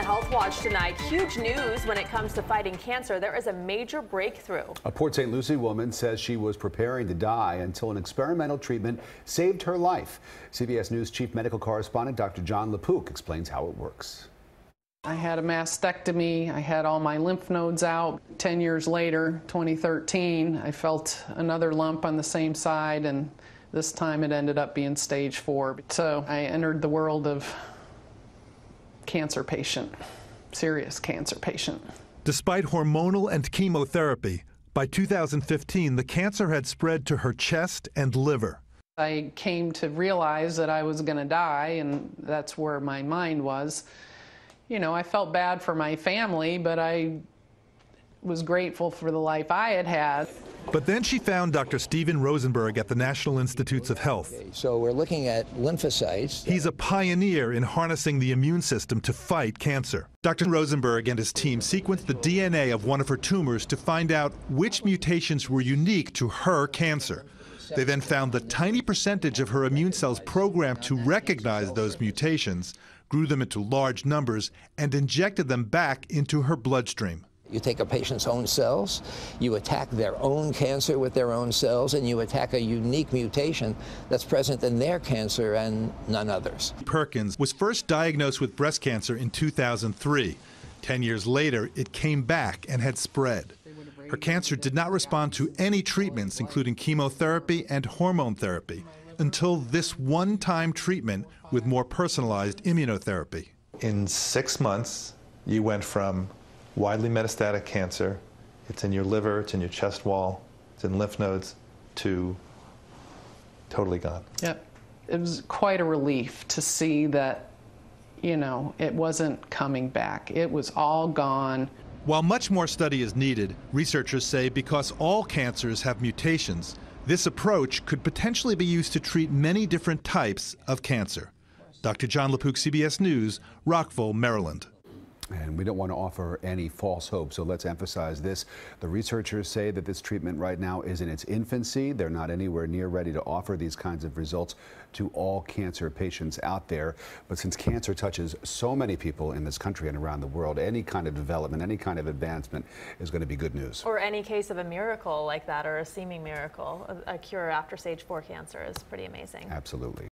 the Health Watch tonight, huge news when it comes to fighting cancer. There is a major breakthrough. A Port St. Lucie woman says she was preparing to die until an experimental treatment saved her life. CBS News chief medical correspondent Dr. Jon LaPook explains how it works. I had a mastectomy. I had all my lymph nodes out. 10 years later, 2013, I felt another lump on the same side, and this time it ended up being stage four. So I entered the world of cancer patient, serious cancer patient. Despite hormonal and chemotherapy, by 2015, the cancer had spread to her chest and liver. I came to realize that I was going to die, and that's where my mind was. You know, I felt bad for my family, but I was grateful for the life I had had. But then she found Dr. Steven Rosenberg at the National Institutes of Health. So we're looking at lymphocytes. He's a pioneer in harnessing the immune system to fight cancer. Dr. Rosenberg and his team sequenced the DNA of one of her tumors to find out which mutations were unique to her cancer. They then found the tiny percentage of her immune cells programmed to recognize those mutations, grew them into large numbers, and injected them back into her bloodstream. You take a patient's own cells, you attack their own cancer with their own cells, and you attack a unique mutation that's present in their cancer and none others. Perkins was first diagnosed with breast cancer in 2003. Ten years later, it came back and had spread. Her cancer did not respond to any treatments, including chemotherapy and hormone therapy, until this one time treatment with more personalized immunotherapy. In six months, you went from widely metastatic cancer. It's in your liver, it's in your chest wall, it's in lymph nodes, to totally gone. Yep. It was quite a relief to see that, you know, it wasn't coming back. It was all gone. While much more study is needed, researchers say because all cancers have mutations, this approach could potentially be used to treat many different types of cancer. Dr. Jon LaPook, CBS News, Rockville, Maryland. And we don't want to offer any false hope, so let's emphasize this. The researchers say that this treatment right now is in its infancy. They're not anywhere near ready to offer these kinds of results to all cancer patients out there. But since cancer touches so many people in this country and around the world, any kind of development, any kind of advancement is going to be good news. Or any case of a miracle like that or a seeming miracle, a, a cure after stage four cancer is pretty amazing. Absolutely.